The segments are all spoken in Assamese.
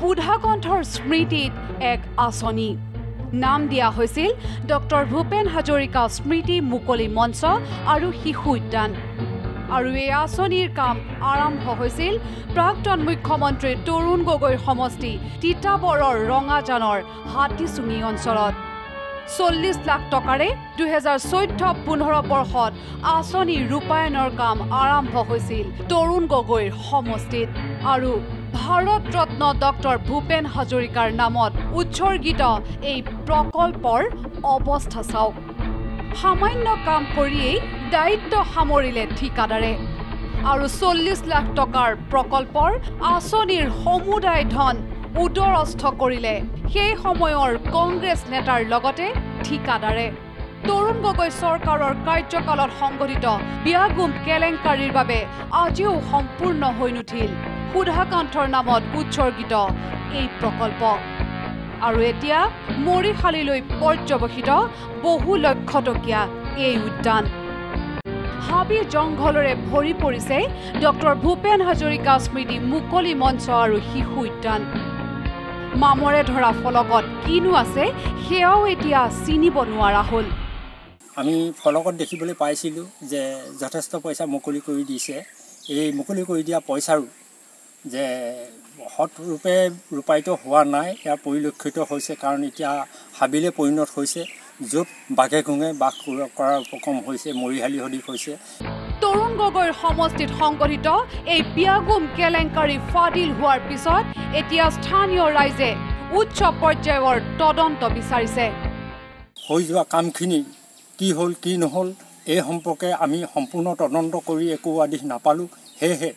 সুধাকণ্ঠৰ স্মৃতিত এক আঁচনি। নাম দিয়া হৈছিল ডক্টৰ ভূপেন হাজৰিকা স্মৃতি মুকলি মঞ্চ আৰু শিশু উদ্যান। আৰু এই আঁচনিৰ কাম আৰম্ভ হৈছিল প্ৰাক্তন মুখ্যমন্ত্ৰী তৰুণ গগৈৰ সমষ্টি তিতাবৰৰ ৰঙাজানৰ হাতীচুঙি অঞ্চলত। চল্লিছ লাখ টকাৰে দুহেজাৰ চৈধ্য পোন্ধৰ বৰ্ষত আঁচনি ৰূপায়ণৰ কাম আৰম্ভ হৈছিল তৰুণ গগৈৰ সমষ্টিত। আৰু ভাৰত ৰত্ন ডক্টৰ ভূপেন হাজৰিকাৰ নামত উৎসৰ্গিত এই প্ৰকল্পৰ অৱস্থা চাওক। সামান্য কাম কৰিয়েই দায়িত্ব সামৰিলে ঠিকাদাৰে। আৰু চল্লিছ লাখ টকাৰ প্ৰকল্পৰ আঁচনিৰ সমুদায় ধন উদৰস্থ কৰিলে। সেই সময়ৰ কংগ্ৰেছ নেতাৰ লগতে ঠিকাদাৰে। তৰুণ গগৈ চৰকাৰৰ কাৰ্যকালত সংঘটিত বিয়াগুম কেলেংকাৰীৰ বাবে আজিও সম্পূৰ্ণ হৈ নুঠিল। সুধাকান্থৰ নামত উৎসৰ্গিত এই প্ৰকল্প। আৰু এতিয়া মৰিশালীলৈ পৰ্যবসিত বহু লক্ষ টকীয়া এই উদ্যান। হাবি জংঘলৰে ভৰি পৰিছে ডক্টৰ ভূপেন হাজৰিকা স্মৃতি মুকলি মঞ্চ আৰু শিশু উদ্যান। মামৰে ধৰা ফলকত কিনো আছে সেয়াও এতিয়া চিনিব নোৱাৰা হ'ল। আমি ফলকত দেখিবলৈ পাইছিলোঁ যে যথেষ্ট পইচা মুকলি কৰি দিছে। এই মুকলি কৰি দিয়া পইচাৰো যে সৎৰূপে ৰূপায়িত হোৱা নাই ইয়াৰ পৰিলক্ষিত হৈছে কাৰণ এতিয়া হাবিলে পৰিণত হৈছে য'ত বাঘে ঘোঙে বাস কৰাৰ উপক্ৰম হৈছে মৰিশালী সদৃশ হৈছে। তৰুণ গগৈৰ সমষ্টিত সংগঠিত এই বিয়াগুম কেলেংকাৰী ফাদিল হোৱাৰ পিছত এতিয়া স্থানীয় ৰাইজে উচ্চ পৰ্যায়ৰ তদন্ত বিচাৰিছে। হৈ যোৱা কামখিনি কি হ'ল কি নহ'ল এই সম্পৰ্কে আমি সম্পূৰ্ণ তদন্ত কৰি একো আদিশ নাপালোঁ। সেয়েহে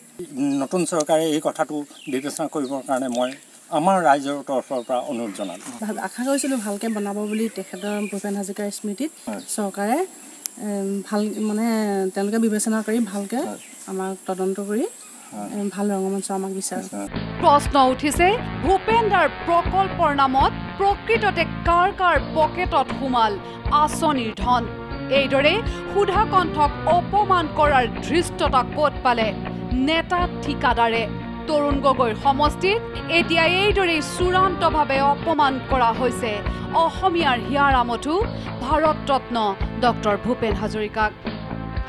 নতুন চৰকাৰে এই কথাটো বিবেচনা কৰিবৰ কাৰণে মই আমাৰ ৰাইজৰ তৰফৰ পৰা অনুৰোধ জনালোঁ। আশা কৰিছিলোঁ ভালকৈ বনাব বুলি তেখেতৰ ভূপেন হাজৰিকাৰ স্মৃতিত। চৰকাৰে ভাল মানে তেওঁলোকে বিবেচনা কৰি ভালকৈ আমাক তদন্ত কৰি ভাল ৰঙমঞ্চ আমাক বিচাৰে প্ৰশ্ন উঠিছে ভূপেন দাৰ প্ৰকল্পৰ নামত প্ৰকৃততে কাৰ কাৰ পকেটত সোমাল আঁচনিৰ ধন? এইদৰে সুধাকণ্ঠক অপমান কৰাৰ ধৃষ্টতা ক'ত পালে? নেতা ঠিকাদাৰে তৰুণ গগৈৰ সমষ্টিত এতিয়া এইদৰেই চূড়ান্তভাৱে অপমান কৰা হৈছে অসমীয়াৰ হিয়াৰামঠু ভাৰত ৰত্ন ডক্টৰ ভূপেন হাজৰিকাক।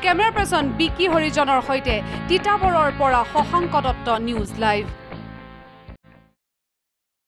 কেমেৰা পাৰ্চন বিকি হৰিজনৰ সৈতে তিতাবৰৰ পৰা শশাংক দত্ত নিউজ লাইভ।